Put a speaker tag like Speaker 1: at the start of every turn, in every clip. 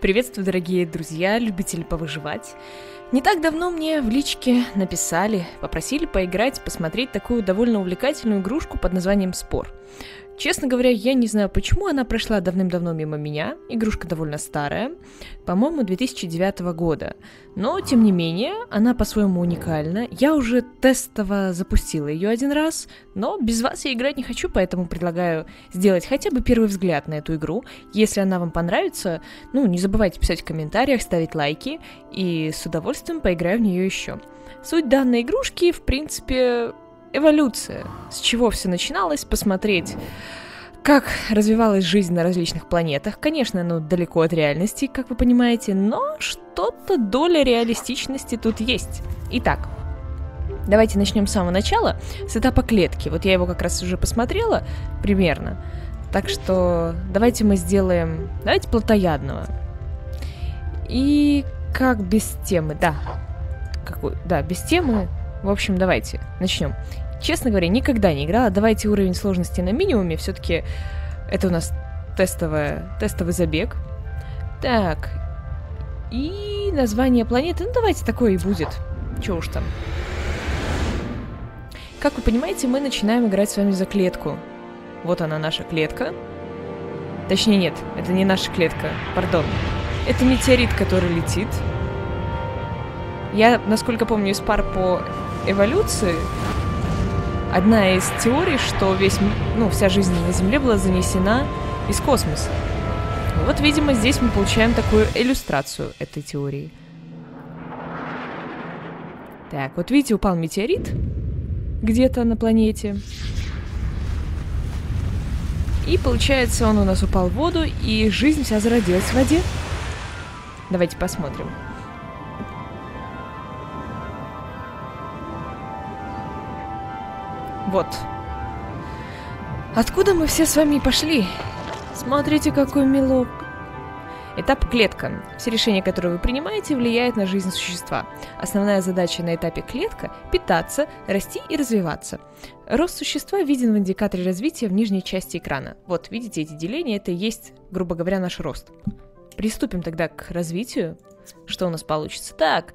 Speaker 1: Приветствую, дорогие друзья, любители повыживать. Не так давно мне в личке написали, попросили поиграть, посмотреть такую довольно увлекательную игрушку под названием «Спор». Честно говоря, я не знаю, почему она прошла давным-давно мимо меня. Игрушка довольно старая, по-моему, 2009 года. Но, тем не менее, она по-своему уникальна. Я уже тестово запустила ее один раз, но без вас я играть не хочу, поэтому предлагаю сделать хотя бы первый взгляд на эту игру. Если она вам понравится, ну, не забывайте писать в комментариях, ставить лайки, и с удовольствием поиграю в нее еще. Суть данной игрушки, в принципе, эволюция. С чего все начиналось, посмотреть как развивалась жизнь на различных планетах. Конечно, ну, далеко от реальности, как вы понимаете, но что-то доля реалистичности тут есть. Итак, давайте начнем с самого начала, с этапа клетки. Вот я его как раз уже посмотрела примерно. Так что давайте мы сделаем... Давайте плотоядного. И как без темы, да. Какой? Да, без темы. В общем, давайте начнем. Честно говоря, никогда не играла. Давайте уровень сложности на минимуме. Все-таки это у нас тестовая, тестовый забег. Так. И название планеты. Ну, давайте такое и будет. Че уж там. Как вы понимаете, мы начинаем играть с вами за клетку. Вот она, наша клетка. Точнее, нет, это не наша клетка, пардон. Это метеорит, который летит. Я, насколько помню, из пар по эволюции, одна из теорий, что весь, ну, вся жизнь на Земле была занесена из космоса. Вот, видимо, здесь мы получаем такую иллюстрацию этой теории. Так, вот видите, упал метеорит где-то на планете. И получается, он у нас упал в воду, и жизнь вся зародилась в воде. Давайте посмотрим. Вот. Откуда мы все с вами пошли? Смотрите, какой милок. Этап клетка. Все решения, которые вы принимаете, влияют на жизнь существа. Основная задача на этапе клетка – питаться, расти и развиваться. Рост существа виден в индикаторе развития в нижней части экрана. Вот, видите, эти деления – это и есть, грубо говоря, наш рост. Приступим тогда к развитию. Что у нас получится? Так,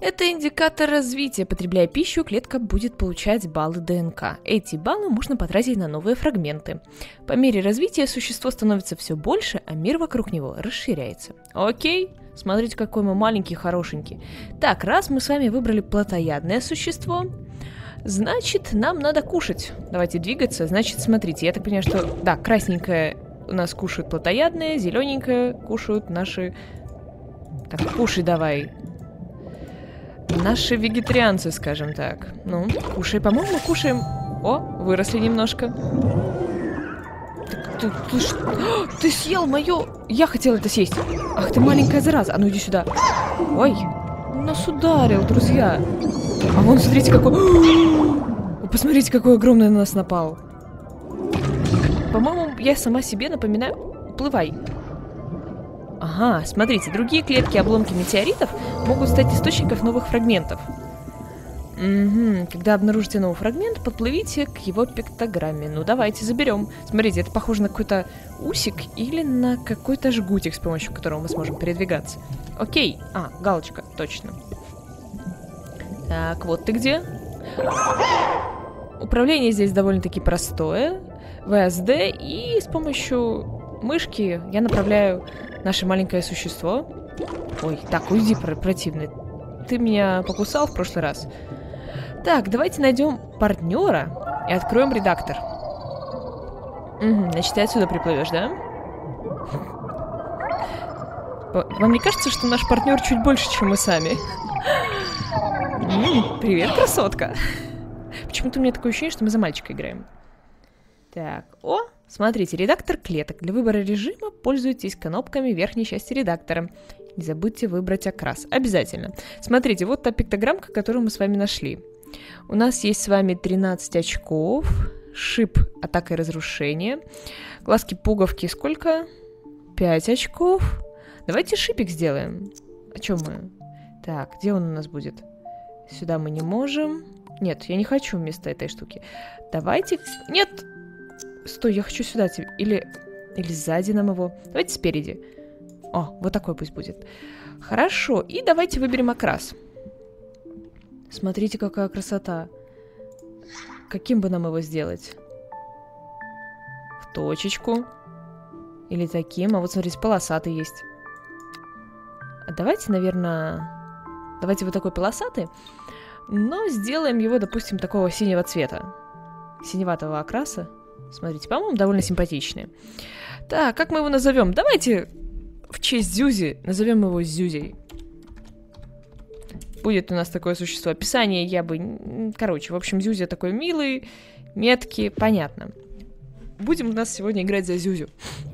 Speaker 1: это индикатор развития. Потребляя пищу, клетка будет получать баллы ДНК. Эти баллы можно потратить на новые фрагменты. По мере развития существо становится все больше, а мир вокруг него расширяется. Окей? Смотрите, какой мы маленький, хорошенький. Так, раз мы с вами выбрали плотоядное существо, значит, нам надо кушать. Давайте двигаться. Значит, смотрите, я так понимаю, что... Да, красненькое у нас кушают плотоядные, зелененькое кушают наши так, кушай давай. Наши вегетарианцы, скажем так. Ну, кушай, по-моему, кушаем. О, выросли немножко. Ты, ты, ты, ты съел мое... Я хотел это съесть. Ах ты маленькая зараза. А ну иди сюда. Ой, нас ударил, друзья. А вон, смотрите, какой... Посмотрите, какой огромный на нас напал. По-моему, я сама себе напоминаю... Плывай. Ага, смотрите, другие клетки обломки метеоритов могут стать источником новых фрагментов. Угу. Когда обнаружите новый фрагмент, подплывите к его пиктограмме. Ну, давайте заберем. Смотрите, это похоже на какой-то усик или на какой-то жгутик, с помощью которого мы сможем передвигаться. Окей. А, галочка, точно. Так, вот ты где? Управление здесь довольно-таки простое. ВСД, и с помощью мышки я направляю наше маленькое существо. Ой, так, уйди, противный. Ты меня покусал в прошлый раз. Так, давайте найдем партнера и откроем редактор. Угу, значит, ты отсюда приплывешь, да? Вам не кажется, что наш партнер чуть больше, чем мы сами? привет, красотка. Почему-то у меня такое ощущение, что мы за мальчика играем. Так, о, смотрите, редактор клеток. Для выбора режима пользуйтесь кнопками верхней части редактора. Не забудьте выбрать окрас. Обязательно. Смотрите, вот та пиктограммка, которую мы с вами нашли. У нас есть с вами 13 очков, шип атака и разрушение, глазки пуговки сколько? 5 очков. Давайте шипик сделаем. О чем мы? Так, где он у нас будет? Сюда мы не можем. Нет, я не хочу вместо этой штуки. Давайте... Нет! Стой, я хочу сюда тебе. Или... Или сзади нам его. Давайте спереди. О, вот такой пусть будет. Хорошо, и давайте выберем окрас. Смотрите, какая красота. Каким бы нам его сделать? В точечку. Или таким. А вот смотрите, полосатый есть. А давайте, наверное... Давайте вот такой полосатый. Но сделаем его, допустим, такого синего цвета. Синеватого окраса. Смотрите, по-моему, довольно симпатичный. Так, как мы его назовем? Давайте в честь Зюзи назовем его Зюзей. Будет у нас такое существо. Описание я бы... Короче, в общем, Зюзя такой милый, меткий, понятно. Будем у нас сегодня играть за Зюзю.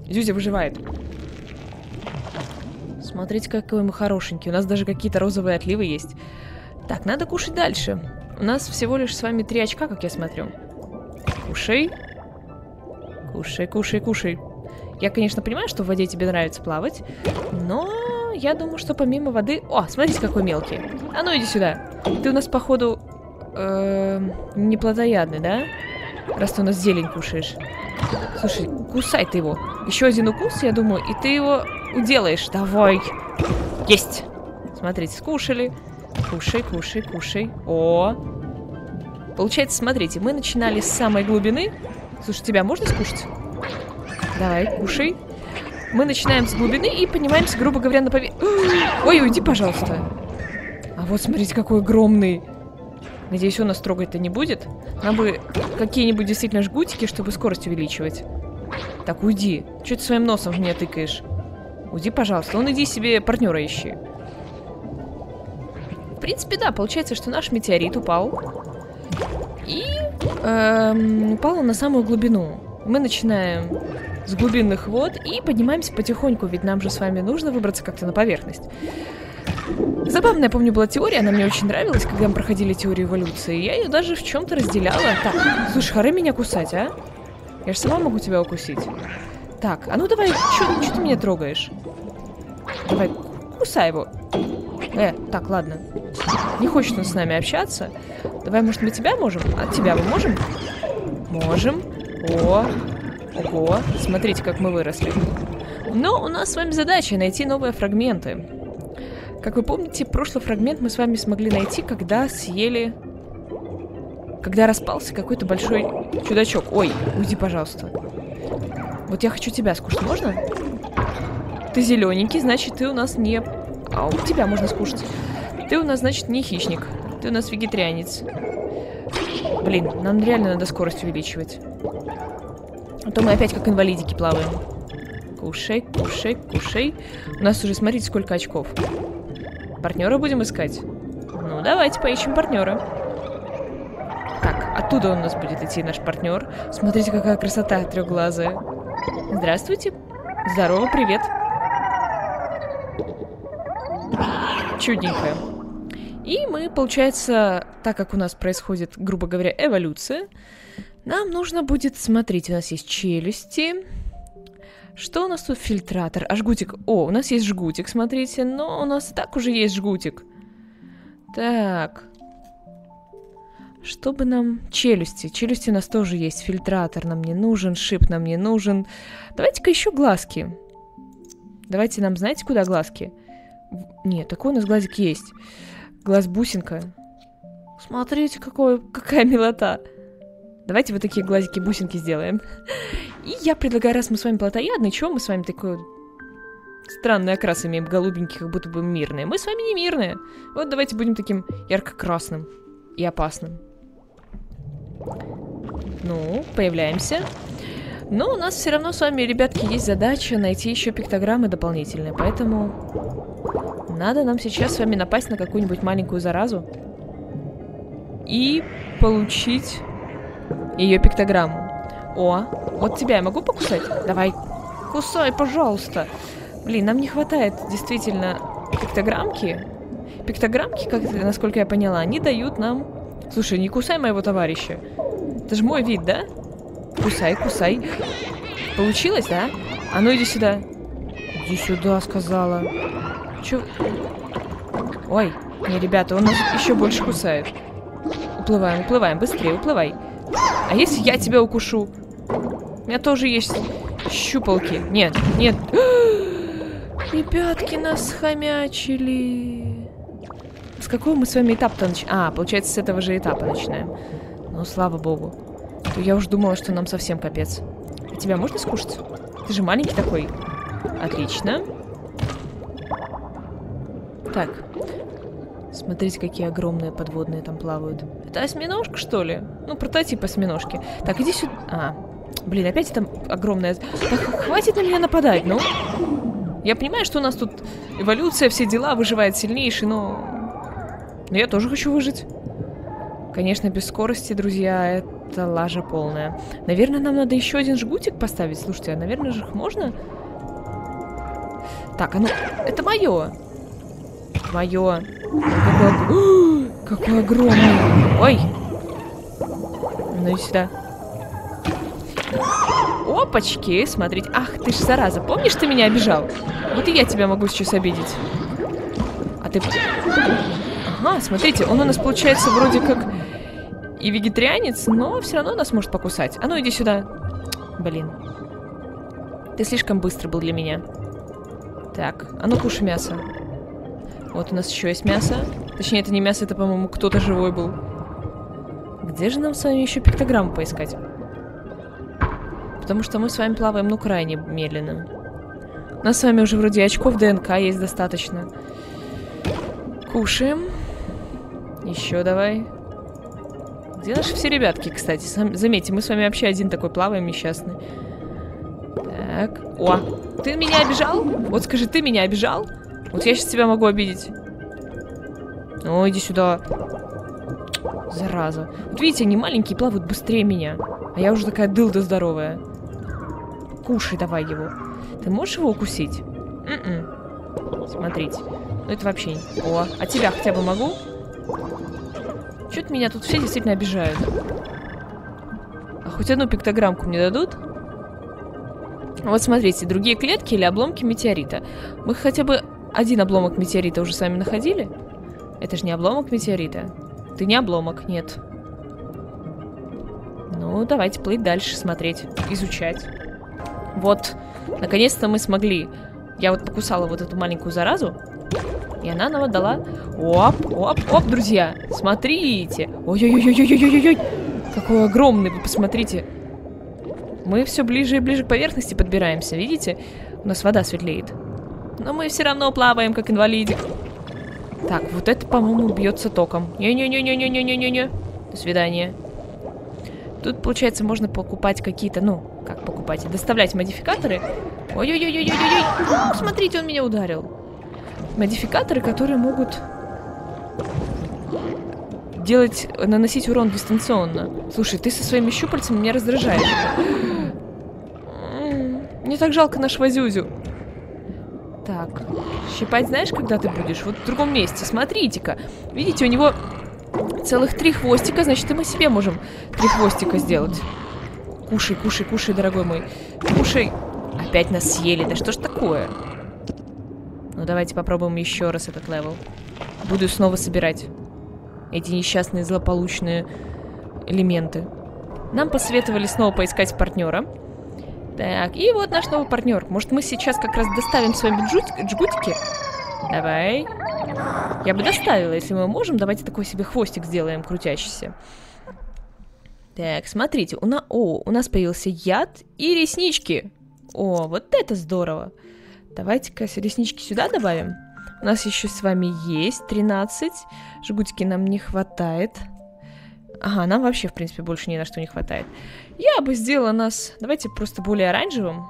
Speaker 1: Зюзя выживает. Смотрите, какой мы хорошенький. У нас даже какие-то розовые отливы есть. Так, надо кушать дальше. У нас всего лишь с вами три очка, как я смотрю. Кушай. Кушай, кушай, кушай. Я, конечно, понимаю, что в воде тебе нравится плавать, но я думаю, что помимо воды... О, смотрите, какой мелкий. А ну, иди сюда. Ты у нас, походу, э, не плодоядный, да? Раз ты у нас зелень кушаешь. Слушай, кусай ты его. Еще один укус, я думаю, и ты его уделаешь. Давай. Есть. Смотрите, скушали. Кушай, кушай, кушай. О. Получается, смотрите, мы начинали с самой глубины. Слушай, тебя можно скушать? Давай, кушай. Мы начинаем с глубины и поднимаемся, грубо говоря, на пове... Ой, уйди, пожалуйста. А вот смотрите, какой огромный. Надеюсь, он нас трогать-то не будет. Нам бы какие-нибудь действительно жгутики, чтобы скорость увеличивать. Так, уйди. Че ты своим носом в меня тыкаешь? Уйди, пожалуйста. Он иди себе партнера ищи. В принципе, да, получается, что наш метеорит упал. И эм, упал на самую глубину. Мы начинаем с глубинных вод и поднимаемся потихоньку, ведь нам же с вами нужно выбраться как-то на поверхность. Забавная, помню, была теория, она мне очень нравилась, когда мы проходили теорию эволюции. Я ее даже в чем-то разделяла. Так, слушай, хоры меня кусать, а? Я же сама могу тебя укусить. Так, а ну давай, что ты меня трогаешь? Давай, кусай его. Э, так, ладно. Не хочет он с нами общаться. Давай, может, мы тебя можем? А тебя мы можем? Можем. О, ого, смотрите, как мы выросли. Но у нас с вами задача найти новые фрагменты. Как вы помните, прошлый фрагмент мы с вами смогли найти, когда съели... Когда распался какой-то большой чудачок. Ой, уйди, пожалуйста. Вот я хочу тебя скушать, можно? Ты зелененький, значит, ты у нас не... А, у тебя можно скушать. Ты у нас, значит, не хищник. Ты у нас вегетарианец. Блин, нам реально надо скорость увеличивать. А то мы опять как инвалидики плаваем. Кушай, кушай, кушай. У нас уже, смотрите, сколько очков. Партнера будем искать? Ну, давайте поищем партнера. Так, оттуда у нас будет идти наш партнер. Смотрите, какая красота трехглазая. Здравствуйте. Здорово, привет. Чудненькая. И мы, получается, так как у нас происходит, грубо говоря, эволюция, нам нужно будет смотреть, у нас есть челюсти. Что у нас тут фильтратор? А жгутик? О, у нас есть жгутик, смотрите. Но у нас и так уже есть жгутик. Так. Чтобы нам... Челюсти. Челюсти у нас тоже есть. Фильтратор нам не нужен, шип нам не нужен. Давайте-ка еще глазки. Давайте нам, знаете, куда глазки? Нет, такой у нас глазик есть. Глаз-бусинка. Смотрите, какой, какая милота. Давайте вот такие глазики-бусинки сделаем. И я предлагаю, раз мы с вами плотоядные, чего мы с вами такой странный окрас имеем, голубенький, как будто бы мирные? Мы с вами не мирные. Вот давайте будем таким ярко-красным и опасным. Ну, появляемся. Но у нас все равно с вами, ребятки, есть задача найти еще пиктограммы дополнительные, поэтому надо нам сейчас с вами напасть на какую-нибудь маленькую заразу и получить ее пиктограмму. О, вот тебя я могу покусать? Давай, кусай, пожалуйста. Блин, нам не хватает действительно пиктограммки. Пиктограммки, как, насколько я поняла, они дают нам... Слушай, не кусай моего товарища. Это же мой вид, да? Кусай, кусай. Получилось, да? А ну иди сюда. Иди сюда, сказала. Чё? Ой, не, ребята, он нас еще больше кусает. Уплываем, уплываем, быстрее, уплывай. А если я тебя укушу? У меня тоже есть щупалки. Нет, нет. Ребятки нас схомячили. С какого мы с вами этап-то начинаем? А, получается, с этого же этапа начинаем. Ну, слава богу. То я уж думала, что нам совсем капец. А тебя можно скушать? Ты же маленький такой. Отлично. Так. Смотрите, какие огромные подводные там плавают. Это осьминожка, что ли? Ну, прототип осьминожки. Так, иди сюда. А, блин, опять там огромная... Так, хватит на меня нападать, ну. Я понимаю, что у нас тут эволюция, все дела, выживает сильнейший, но... но я тоже хочу выжить. Конечно, без скорости, друзья, это лажа полная. Наверное, нам надо еще один жгутик поставить. Слушайте, а наверное же их можно? Так, а ну, это мое. Мое. Какой, какой огромный. Ой. Ну и сюда. Опачки, смотрите. Ах, ты ж зараза. Помнишь, ты меня обижал? Вот и я тебя могу сейчас обидеть. А ты... Ага, смотрите, он у нас получается вроде как и вегетарианец, но все равно нас может покусать. А ну иди сюда. Блин. Ты слишком быстро был для меня. Так, а ну кушай мясо. Вот у нас еще есть мясо. Точнее, это не мясо, это, по-моему, кто-то живой был. Где же нам с вами еще пиктограмму поискать? Потому что мы с вами плаваем, ну, крайне медленно. У нас с вами уже вроде очков ДНК есть достаточно. Кушаем. Еще давай. Где наши все ребятки, кстати? Сам, заметьте, мы с вами вообще один такой плаваем несчастный. Так. О, ты меня обижал? Вот скажи, ты меня обижал? Вот я сейчас тебя могу обидеть. Ну, иди сюда. Зараза. Вот видите, они маленькие, плавают быстрее меня. А я уже такая дылда здоровая. Кушай давай его. Ты можешь его укусить? М -м. Смотрите. Ну это вообще... О, а тебя хотя бы могу? Чё-то меня тут все действительно обижают. А хоть одну пиктограммку мне дадут? Вот смотрите, другие клетки или обломки метеорита. Мы хотя бы один обломок метеорита уже с вами находили? Это же не обломок метеорита. Ты не обломок, нет. Ну, давайте плыть дальше, смотреть, изучать. Вот, наконец-то мы смогли. Я вот покусала вот эту маленькую заразу, и она нам отдала... Оп, оп, оп, друзья, смотрите. Ой-ой-ой-ой-ой-ой-ой, какой огромный, вы посмотрите. Мы все ближе и ближе к поверхности подбираемся, видите? У нас вода светлеет. Но мы все равно плаваем, как инвалидик. Так, вот это, по-моему, бьется током. Не-не-не-не-не-не-не-не. До свидания. Тут, получается, можно покупать какие-то, ну, как покупать, доставлять модификаторы. Ой-ой-ой-ой-ой-ой. Смотрите, он меня ударил. Модификаторы, которые могут делать, наносить урон дистанционно. Слушай, ты со своими щупальцами меня раздражаешь. Мне так жалко нашего Зюзю. Так, щипать знаешь, когда ты будешь? Вот в другом месте. Смотрите-ка. Видите, у него целых три хвостика, значит, и мы себе можем три хвостика сделать. Кушай, кушай, кушай, дорогой мой. Кушай. Опять нас съели. Да что ж такое? Ну, давайте попробуем еще раз этот level. Буду снова собирать эти несчастные злополучные элементы. Нам посоветовали снова поискать партнера. Так, и вот наш новый партнер. Может, мы сейчас как раз доставим с вами жгутики? Давай. Я бы доставила, если мы можем. Давайте такой себе хвостик сделаем, крутящийся. Так, смотрите, у, на... О, у нас появился яд и реснички. О, вот это здорово. Давайте-ка реснички сюда добавим. У нас еще с вами есть 13. Жгутики нам не хватает. Ага, нам вообще, в принципе, больше ни на что не хватает. Я бы сделала нас, давайте просто более оранжевым.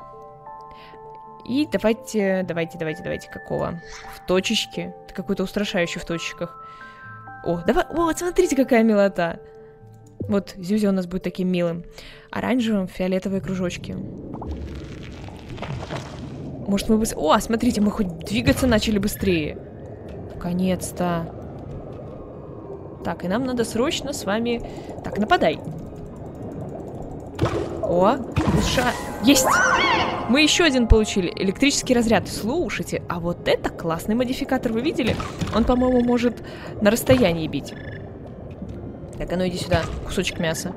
Speaker 1: И давайте, давайте, давайте, давайте, какого? В точечке. Это какой-то устрашающий в точечках. О, давай, вот, смотрите, какая милота. Вот, Зюзя у нас будет таким милым. Оранжевым фиолетовые кружочки. Может, мы бы... О, смотрите, мы хоть двигаться начали быстрее. Наконец-то. Так, и нам надо срочно с вами... Так, нападай. О, душа. Есть! Мы еще один получили. Электрический разряд. Слушайте, а вот это классный модификатор, вы видели? Он, по-моему, может на расстоянии бить. Так, а ну иди сюда, кусочек мяса.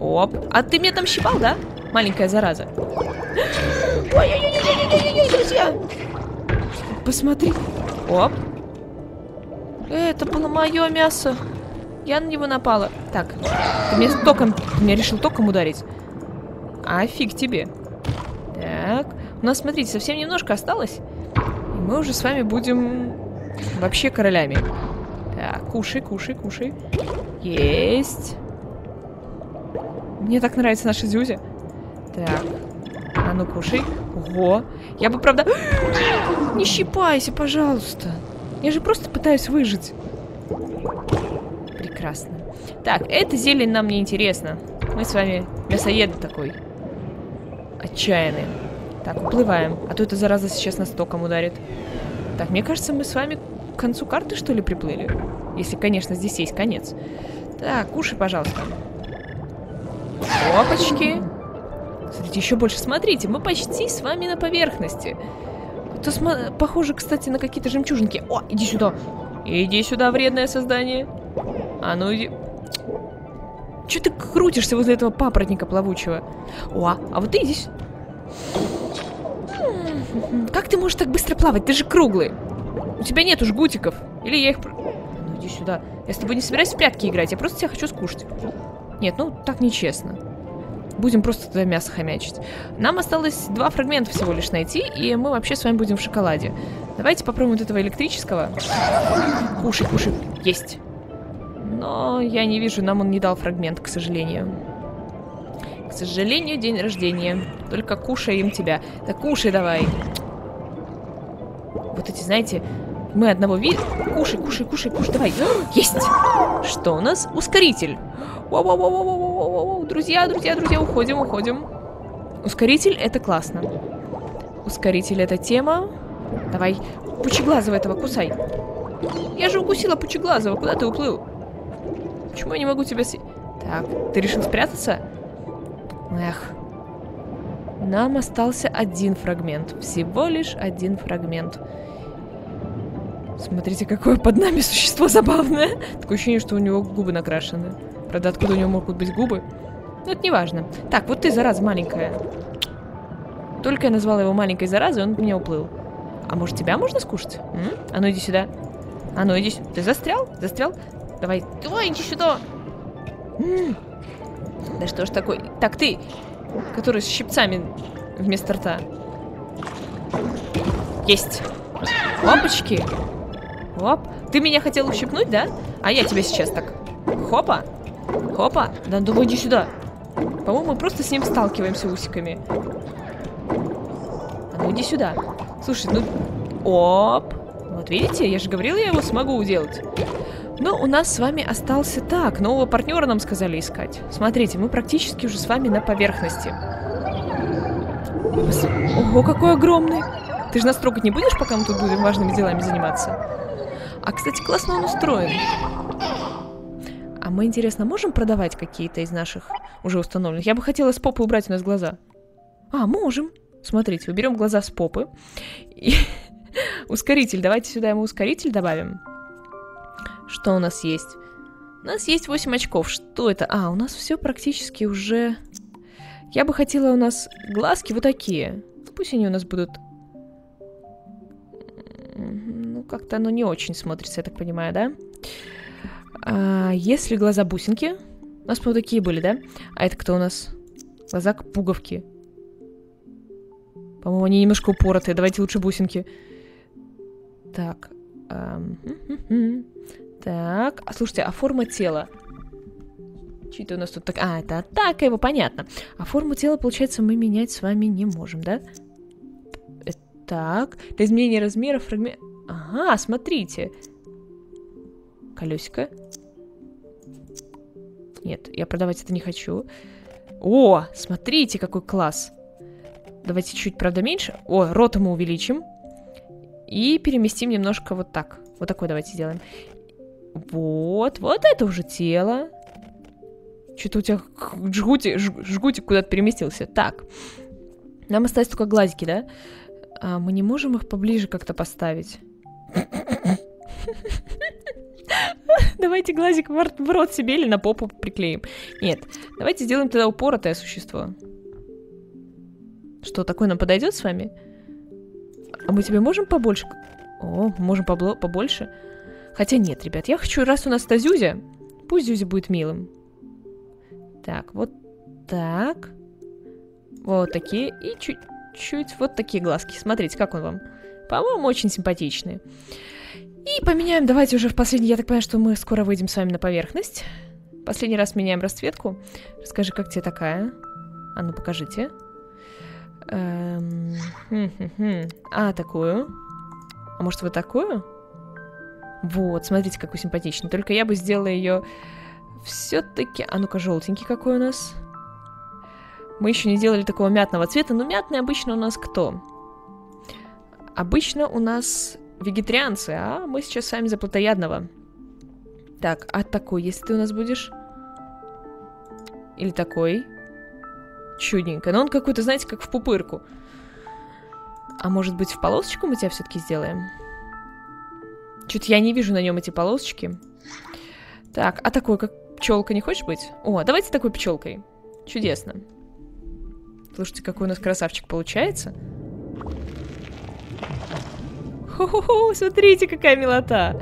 Speaker 1: Оп. А ты меня там щипал, да? Маленькая зараза. Ой-ой-ой-ой-ой-ой, друзья! посмотри. Оп. Это было мое мясо. Я на него напала. Так, ты меня током... Ты меня решил током ударить? А фиг тебе. Так, у нас, смотрите, совсем немножко осталось. И мы уже с вами будем вообще королями. Так, кушай, кушай, кушай. Есть. Мне так нравится наша Зюзя. Так. А ну кушай. Ого. Я бы, правда... Не щипайся, пожалуйста. Я же просто пытаюсь выжить. Прекрасно. Так, это зелень нам не интересно. Мы с вами мясоеды такой. Отчаянный. Так, уплываем. А то эта зараза сейчас нас током ударит. Так, мне кажется, мы с вами к концу карты, что ли, приплыли? Если, конечно, здесь есть конец. Так, кушай, пожалуйста. Опачки. Смотрите, еще больше. Смотрите, мы почти с вами на поверхности. Это см... похоже, кстати, на какие-то жемчужинки. О, иди сюда. Иди сюда, вредное создание. А ну иди. Че ты крутишься возле этого папоротника плавучего? О, а вот ты иди Как ты можешь так быстро плавать? Ты же круглый. У тебя нет жгутиков. Или я их... Ну иди сюда. Я с тобой не собираюсь в прятки играть, я просто тебя хочу скушать. Нет, ну так нечестно. Будем просто туда мясо хомячить. Нам осталось два фрагмента всего лишь найти, и мы вообще с вами будем в шоколаде. Давайте попробуем вот этого электрического. Кушай, кушай. Есть. Но я не вижу, нам он не дал фрагмент, к сожалению. К сожалению, день рождения. Только кушаем тебя. Да кушай давай. Вот эти, знаете, мы одного вида... Кушай, кушай, кушай, кушай, давай. Есть! Что у нас? Ускоритель. Друзья, друзья, друзья, уходим, уходим. Ускоритель — это классно. Ускоритель — это тема. Давай, пучеглазого этого кусай. Я же укусила пучеглазого. Куда ты уплыл? Почему я не могу тебя... С... Так, ты решил спрятаться? Эх. Нам остался один фрагмент. Всего лишь один фрагмент. Смотрите, какое под нами существо забавное. Такое ощущение, что у него губы накрашены. Правда, откуда у него могут быть губы? Это не важно. Так, вот ты, зараза маленькая. Только я назвала его маленькой заразой, он от меня уплыл. А может, тебя можно скушать? М? А ну иди сюда. А ну иди сюда. Ты застрял? Застрял? Давай. Давай, иди сюда. М Да что ж такое? Так, ты, который с щипцами вместо рта. Есть. Опачки. Оп. Ты меня хотел ущипнуть, да? А я тебя сейчас так. Хопа. Хопа. Да ну иди сюда. По-моему, мы просто с ним сталкиваемся усиками. А ну иди сюда. Слушай, ну... Оп. Вот видите, я же говорила, я его смогу уделать. Но у нас с вами остался так. Нового партнера нам сказали искать. Смотрите, мы практически уже с вами на поверхности. Ого, какой огромный. Ты же нас трогать не будешь, пока мы тут будем важными делами заниматься? А, кстати, классно он устроен. А мы, интересно, можем продавать какие-то из наших уже установленных? Я бы хотела с попы убрать у нас глаза. А, можем. Смотрите, уберем глаза с попы. И... ускоритель. Давайте сюда ему ускоритель добавим. Что у нас есть? У нас есть 8 очков. Что это? А, у нас все практически уже... Я бы хотела у нас глазки вот такие. Пусть они у нас будут как-то оно не очень смотрится, я так понимаю, да? А, если глаза бусинки... У нас, по такие были, да? А это кто у нас? Глаза пуговки. По-моему, они немножко упоротые. Давайте лучше бусинки. Так. Так. А слушайте, а форма тела? Что-то у нас тут так... А, это атака его, понятно. А форму тела, получается, мы менять с вами не можем, да? Э, так. Для изменения размера фрагмент... Ага, смотрите. Колесико. Нет, я продавать это не хочу. О, смотрите, какой класс. Давайте чуть, правда, меньше. О, рот мы увеличим. И переместим немножко вот так. Вот такой давайте сделаем. Вот, вот это уже тело. Что-то у тебя жгутик, жгутик куда-то переместился. Так. Нам остались только глазики, да? А мы не можем их поближе как-то поставить. Давайте глазик в рот себе или на попу приклеим. Нет, давайте сделаем тогда упоротое существо. Что, такое нам подойдет с вами? А мы тебе можем побольше? О, можем побло- побольше. Хотя нет, ребят, я хочу, раз у нас это Зюзя, пусть Зюзя будет милым. Так, вот так. Вот такие. И чуть-чуть вот такие глазки. Смотрите, как он вам. По-моему, очень симпатичный. И поменяем, давайте уже в последний, я так понимаю, что мы скоро выйдем с вами на поверхность. Последний раз меняем расцветку. Расскажи, как тебе такая? А ну, покажите. Эм... А, такую. А может, вот такую? Вот, смотрите, какой симпатичный. Только я бы сделала ее все-таки... А ну-ка, желтенький какой у нас. Мы еще не делали такого мятного цвета, но мятный обычно у нас кто? Обычно у нас вегетарианцы, а мы сейчас сами за плотоядного. Так, а такой, если ты у нас будешь? Или такой? Чудненько. Но он какой-то, знаете, как в пупырку. А может быть, в полосочку мы тебя все-таки сделаем? Чуть я не вижу на нем эти полосочки. Так, а такой, как пчелка, не хочешь быть? О, давайте такой пчелкой. Чудесно. Слушайте, какой у нас красавчик получается. Хо-хо-хо, смотрите, какая милота.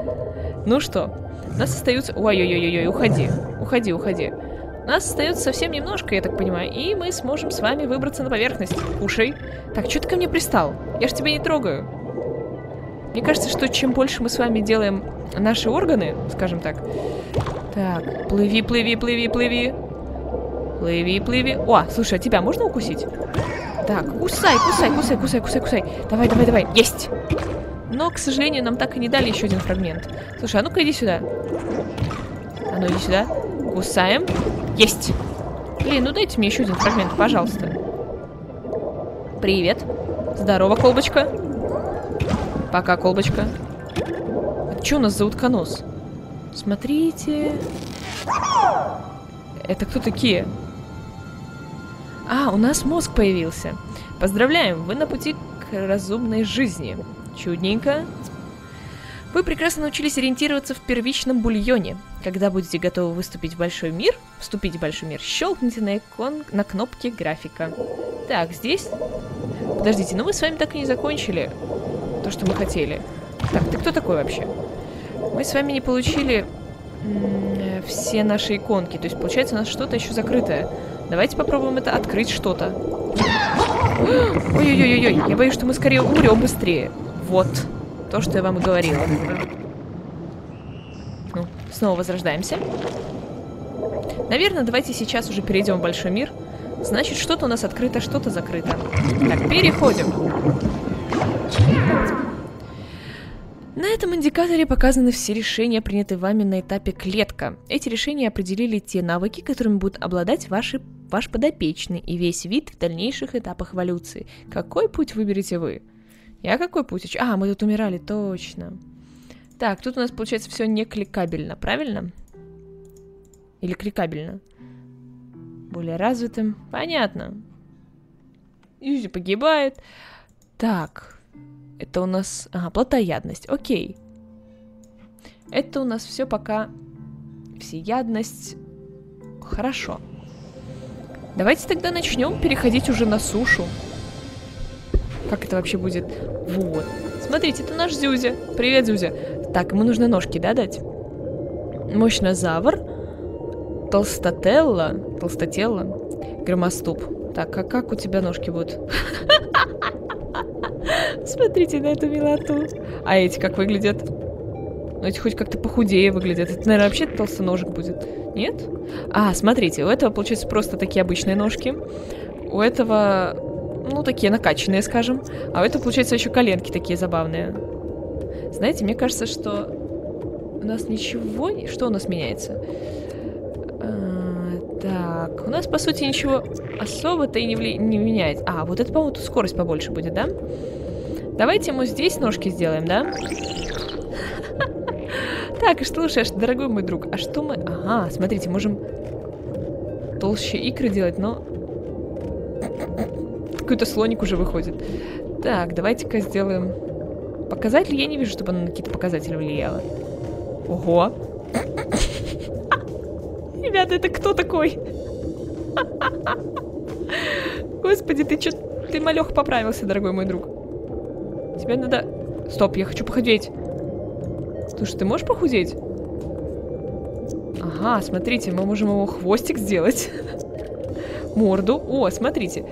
Speaker 1: Ну что, у нас остаются... Ой-ой-ой-ой, уходи, уходи, уходи. У нас остается совсем немножко, я так понимаю, и мы сможем с вами выбраться на поверхность. Кушай. Так, что ты ко мне пристал? Я ж тебя не трогаю. Мне кажется, что чем больше мы с вами делаем наши органы, скажем так. Так, плыви, плыви, плыви, плыви. Плыви, плыви. О, слушай, а тебя можно укусить? Так, кусай, кусай, кусай, кусай, кусай, кусай. Давай, давай, давай. Есть! Но, к сожалению, нам так и не дали еще один фрагмент. Слушай, а ну-ка иди сюда. А ну иди сюда. Кусаем. Есть! Блин, ну дайте мне еще один фрагмент, пожалуйста. Привет. Здорово, колбочка. Пока, колбочка. Это что у нас за утконос? Смотрите. Это кто такие? А, у нас мозг появился. Поздравляем, вы на пути к разумной жизни. Чудненько. Вы прекрасно научились ориентироваться в первичном бульоне. Когда будете готовы выступить в большой мир, вступить в большой мир, щелкните на икон на кнопке графика. Так, здесь... Подождите, ну мы с вами так и не закончили то, что мы хотели. Так, ты кто такой вообще? Мы с вами не получили все наши иконки. То есть, получается, у нас что-то еще закрытое. Давайте попробуем это открыть что-то. Ой-ой-ой-ой, я боюсь, что мы скорее умрем быстрее. Вот. То, что я вам и говорила. Ну, снова возрождаемся. Наверное, давайте сейчас уже перейдем в большой мир. Значит, что-то у нас открыто, что-то закрыто. Так, переходим. На этом индикаторе показаны все решения, принятые вами на этапе клетка. Эти решения определили те навыки, которыми будут обладать ваши, ваш подопечный и весь вид в дальнейших этапах эволюции. Какой путь выберете вы? Я какой путь? А, мы тут умирали, точно. Так, тут у нас получается все не кликабельно, правильно? Или кликабельно? Более развитым. Понятно. Юзи погибает. Так. Это у нас... Ага, плотоядность. Окей. Это у нас все пока... Всеядность. Хорошо. Давайте тогда начнем переходить уже на сушу. Как это вообще будет? Вот. Смотрите, это наш Зюзя. Привет, Зюзя. Так, ему нужно ножки, да, дать? Мощнозавр. Толстотелла. Толстотелла. Громоступ. Так, а как у тебя ножки будут? Смотрите на эту милоту. А эти как выглядят? Ну, эти хоть как-то похудее выглядят. Это, наверное, вообще толстоножек будет. Нет? А, смотрите, у этого, получается, просто такие обычные ножки. У этого ну, такие накачанные, скажем. А это, получается, еще коленки такие забавные. Знаете, мне кажется, что у нас ничего... Что у нас меняется? А, так, у нас, по сути, ничего особо-то и не, вли... не меняется. А, вот это, по-моему, тут скорость побольше будет, да? Давайте ему здесь ножки сделаем, да? Так, слушай, дорогой мой друг, а что мы... Ага, смотрите, можем толще икры делать, но какой-то слоник уже выходит. Так, давайте-ка сделаем... Показатели я не вижу, чтобы оно на какие-то показатели влияло. Ого! Ребята, это кто такой? Господи, ты что... Ты малех поправился, дорогой мой друг. Тебе надо Стоп, я хочу похудеть. Слушай, ты можешь похудеть? Ага, смотрите, мы можем его хвостик сделать. Морду. О, смотрите.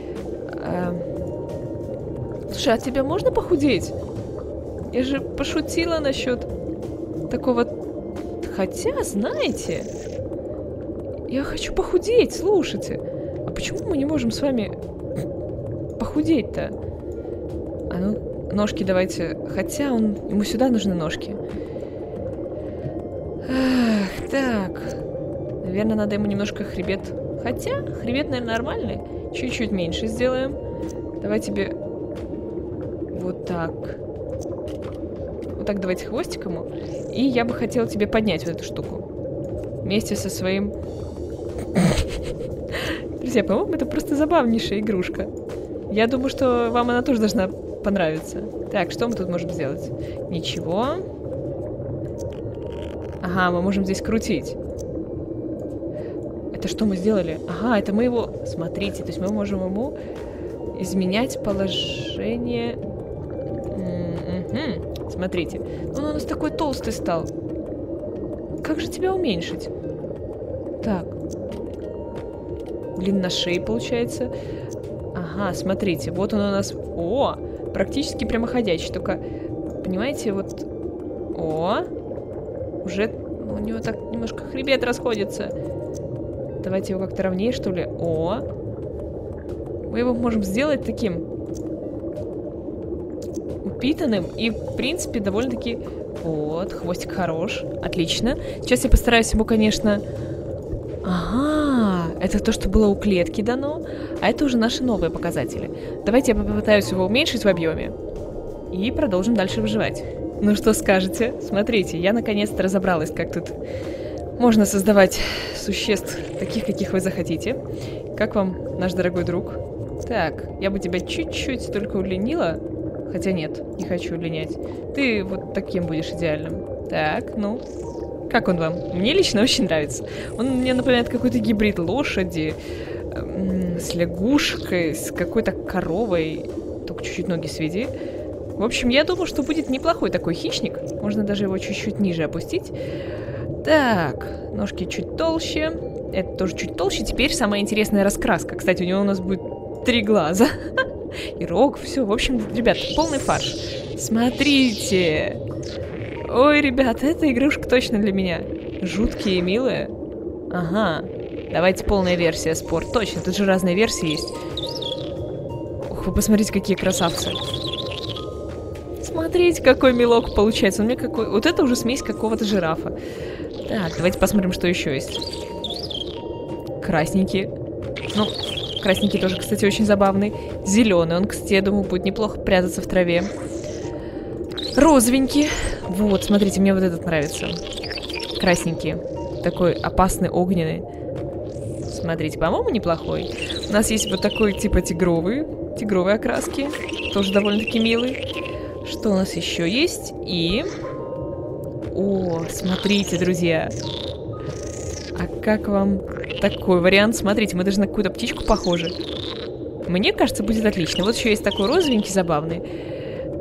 Speaker 1: Эм. Слушай, а тебя можно похудеть? Я же пошутила насчет такого... Хотя, знаете, я хочу похудеть, слушайте. А почему мы не можем с вами похудеть-то? А ну, ножки давайте. Хотя он, ему сюда нужны ножки. Ах, так. Наверное, надо ему немножко хребет. Хотя, хребет, наверное, нормальный. Чуть-чуть меньше сделаем. Давай тебе вот так. Вот так давайте хвостик ему. И я бы хотела тебе поднять вот эту штуку. Вместе со своим... Друзья, по-моему, это просто забавнейшая игрушка. Я думаю, что вам она тоже должна понравиться. Так, что мы тут можем сделать? Ничего. Ага, мы можем здесь крутить. Это что мы сделали? Ага, это мы его... Смотрите, то есть мы можем ему изменять положение... Угу. Смотрите. Он у нас такой толстый стал. Как же тебя уменьшить? Так. Длина шеи получается. Ага, смотрите, вот он у нас... О, практически прямоходящий, только... Понимаете, вот... О, уже у него так немножко хребет расходится. Давайте его как-то ровнее, что ли. О! Мы его можем сделать таким упитанным и, в принципе, довольно-таки... Вот, хвостик хорош. Отлично. Сейчас я постараюсь ему, конечно... Ага, это то, что было у клетки дано, а это уже наши новые показатели. Давайте я попытаюсь его уменьшить в объеме и продолжим дальше выживать. Ну что скажете? Смотрите, я наконец-то разобралась, как тут можно создавать существ таких, каких вы захотите. Как вам, наш дорогой друг? Так, я бы тебя чуть-чуть только удлинила. Хотя нет, не хочу удлинять. Ты вот таким будешь идеальным. Так, ну, как он вам? Мне лично очень нравится. Он мне напоминает какой-то гибрид лошади с лягушкой, с какой-то коровой. Только чуть-чуть ноги сведи. В общем, я думаю, что будет неплохой такой хищник. Можно даже его чуть-чуть ниже опустить. Так, ножки чуть толще. Это тоже чуть толще. Теперь самая интересная раскраска. Кстати, у него у нас будет три глаза. И рог, все. В общем, ребят, полный фарш. Смотрите. Ой, ребят, эта игрушка точно для меня. Жуткие и милые. Ага. Давайте полная версия спорт. Точно, тут же разные версии есть. Ух, вы посмотрите, какие красавцы. Смотрите, какой мелок получается. Он мне какой... Вот это уже смесь какого-то жирафа. Так, давайте посмотрим, что еще есть. Красненький. Ну, красненький тоже, кстати, очень забавный. Зеленый. Он, кстати, я думаю, будет неплохо прятаться в траве. Розовенький. Вот, смотрите, мне вот этот нравится. Красненький. Такой опасный, огненный. Смотрите, по-моему, неплохой. У нас есть вот такой, типа, тигровый. Тигровые окраски. Тоже довольно-таки милый. Что у нас еще есть? И... О, смотрите, друзья. А как вам такой вариант? Смотрите, мы даже на какую-то птичку похожи. Мне кажется, будет отлично. Вот еще есть такой розовенький, забавный.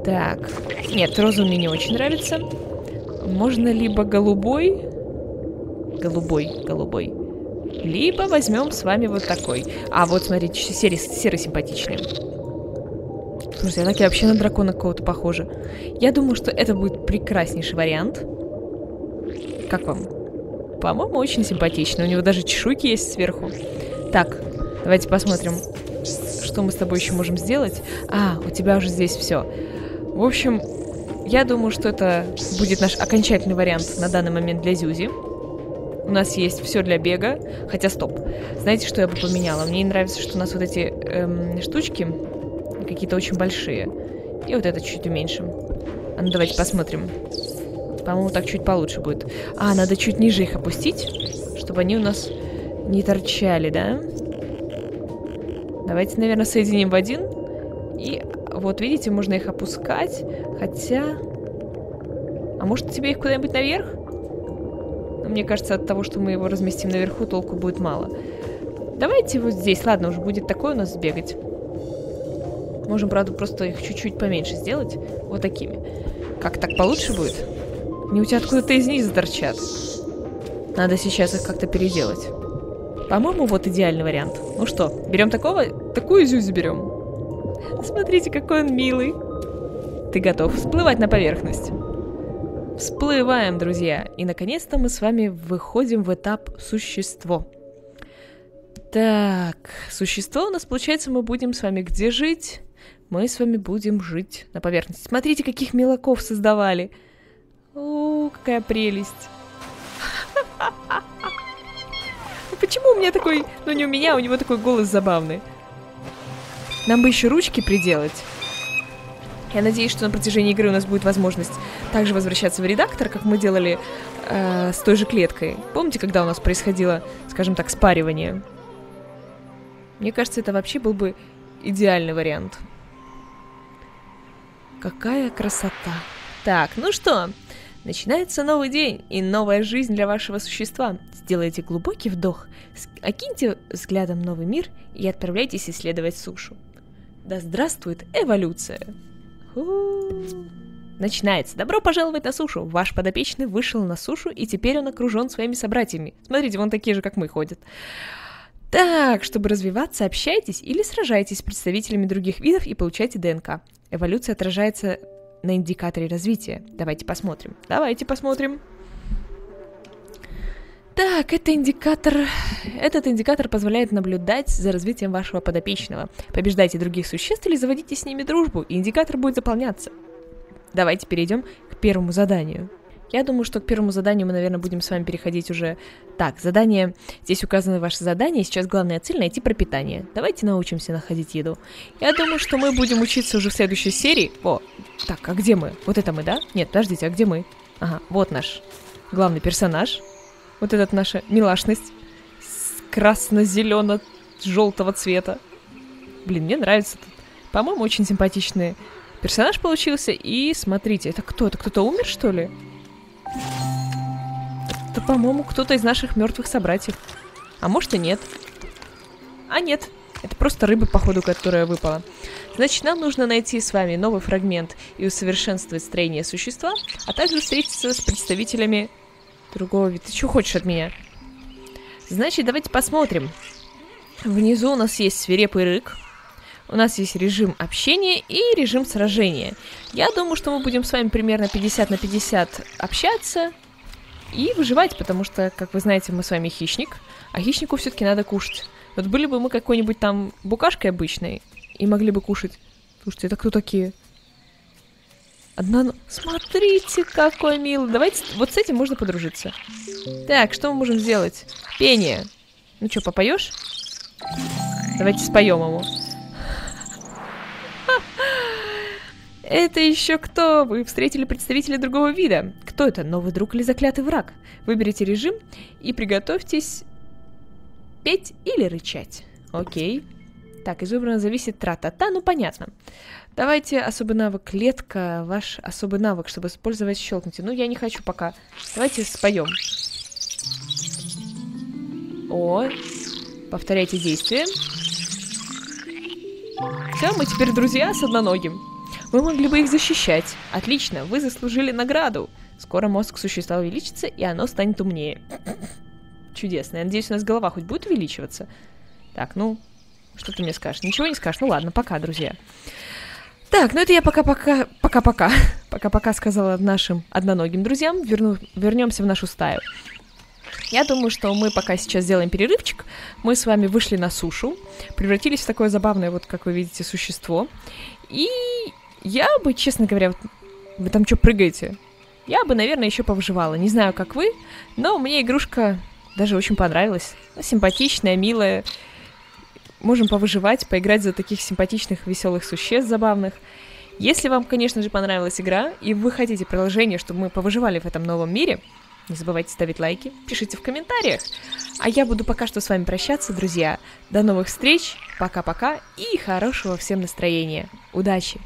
Speaker 1: Так. Нет, розовый мне не очень нравится. Можно либо голубой. Голубой, голубой. Либо возьмем с вами вот такой. А вот, смотрите, серый, серый симпатичный. Слушайте, она вообще на дракона какого-то похожа. Я думаю, что это будет прекраснейший вариант. Как вам? По-моему, очень симпатично. У него даже чешуйки есть сверху. Так, давайте посмотрим, что мы с тобой еще можем сделать. А, у тебя уже здесь все. В общем, я думаю, что это будет наш окончательный вариант на данный момент для Зюзи. У нас есть все для бега. Хотя, стоп. Знаете, что я бы поменяла? Мне нравится, что у нас вот эти эм, штучки какие-то очень большие. И вот это чуть уменьшим. А ну давайте посмотрим. По-моему, так чуть получше будет. А, надо чуть ниже их опустить, чтобы они у нас не торчали, да? Давайте, наверное, соединим в один. И вот, видите, можно их опускать. Хотя... А может тебе их куда-нибудь наверх? Но мне кажется, от того, что мы его разместим наверху, толку будет мало. Давайте вот здесь. Ладно, уже будет такое у нас бегать. Можем, правда, просто их чуть-чуть поменьше сделать. Вот такими. Как так получше будет? Не у тебя откуда-то из них торчат. Надо сейчас их как-то переделать. По-моему, вот идеальный вариант. Ну что, берем такого? Такую зюзю берем. Смотрите, какой он милый. Ты готов всплывать на поверхность? Всплываем, друзья. И, наконец-то, мы с вами выходим в этап существо. Так, существо у нас, получается, мы будем с вами где жить? Мы с вами будем жить на поверхности. Смотрите, каких мелоков создавали. О, какая прелесть. Почему у меня такой... Ну, не у меня, у него такой голос забавный. Нам бы еще ручки приделать. Я надеюсь, что на протяжении игры у нас будет возможность также возвращаться в редактор, как мы делали э, с той же клеткой. Помните, когда у нас происходило, скажем так, спаривание? Мне кажется, это вообще был бы идеальный вариант. Какая красота. Так, ну что, начинается новый день и новая жизнь для вашего существа. Сделайте глубокий вдох, окиньте взглядом новый мир и отправляйтесь исследовать сушу. Да здравствует эволюция! Начинается. Добро пожаловать на сушу. Ваш подопечный вышел на сушу, и теперь он окружен своими собратьями. Смотрите, вон такие же, как мы, ходят. Так, чтобы развиваться, общайтесь или сражайтесь с представителями других видов и получайте ДНК. Эволюция отражается на индикаторе развития. Давайте посмотрим. Давайте посмотрим. Так, это индикатор... Этот индикатор позволяет наблюдать за развитием вашего подопечного. Побеждайте других существ или заводите с ними дружбу, и индикатор будет заполняться. Давайте перейдем к первому заданию. Я думаю, что к первому заданию мы, наверное, будем с вами переходить уже... Так, задание... Здесь указаны ваши задания, сейчас главная цель — найти пропитание. Давайте научимся находить еду. Я думаю, что мы будем учиться уже в следующей серии. О, так, а где мы? Вот это мы, да? Нет, подождите, а где мы? Ага, вот наш главный персонаж. Вот этот наша милашность красно-зелено-желтого цвета. Блин, мне нравится тут. По-моему, очень симпатичный персонаж получился. И смотрите, это кто? Это кто-то умер, что ли? Это, по-моему, кто-то из наших мертвых собратьев. А может и нет. А нет, это просто рыба, походу, которая выпала. Значит, нам нужно найти с вами новый фрагмент и усовершенствовать строение существа, а также встретиться с представителями другого вида. Ты что хочешь от меня? Значит, давайте посмотрим. Внизу у нас есть свирепый рык. У нас есть режим общения и режим сражения. Я думаю, что мы будем с вами примерно 50 на 50 общаться и выживать, потому что, как вы знаете, мы с вами хищник, а хищнику все-таки надо кушать. Вот были бы мы какой-нибудь там букашкой обычной и могли бы кушать. Слушайте, это кто такие? Одна... Смотрите, какой милый. Давайте... Вот с этим можно подружиться. Так, что мы можем сделать? Пение. Ну что, попоешь? Давайте споем ему. Это еще кто? Вы встретили представителя другого вида. Кто это? Новый друг или заклятый враг? Выберите режим и приготовьтесь петь или рычать. Окей. Так, из выбранного зависит тра-та-та, ну понятно. Давайте особый навык клетка, ваш особый навык, чтобы использовать щелкните. Ну, я не хочу пока. Давайте споем. О, повторяйте действие. Все, мы теперь друзья с одноногим. Вы могли бы их защищать. Отлично, вы заслужили награду. Скоро мозг существа увеличится, и оно станет умнее. Чудесно. Я надеюсь, у нас голова хоть будет увеличиваться. Так, ну, что ты мне скажешь? Ничего не скажешь? Ну ладно, пока, друзья. Так, ну это я пока-пока, пока-пока, пока-пока сказала нашим одноногим друзьям. Верну, вернемся в нашу стаю. Я думаю, что мы пока сейчас сделаем перерывчик. Мы с вами вышли на сушу, превратились в такое забавное, вот как вы видите, существо. И я бы, честно говоря, вот, вы там что прыгаете? Я бы, наверное, еще повыживала. Не знаю, как вы, но мне игрушка даже очень понравилась. Симпатичная, милая можем повыживать, поиграть за таких симпатичных, веселых существ забавных. Если вам, конечно же, понравилась игра, и вы хотите продолжение, чтобы мы повыживали в этом новом мире, не забывайте ставить лайки, пишите в комментариях. А я буду пока что с вами прощаться, друзья. До новых встреч, пока-пока и хорошего всем настроения. Удачи!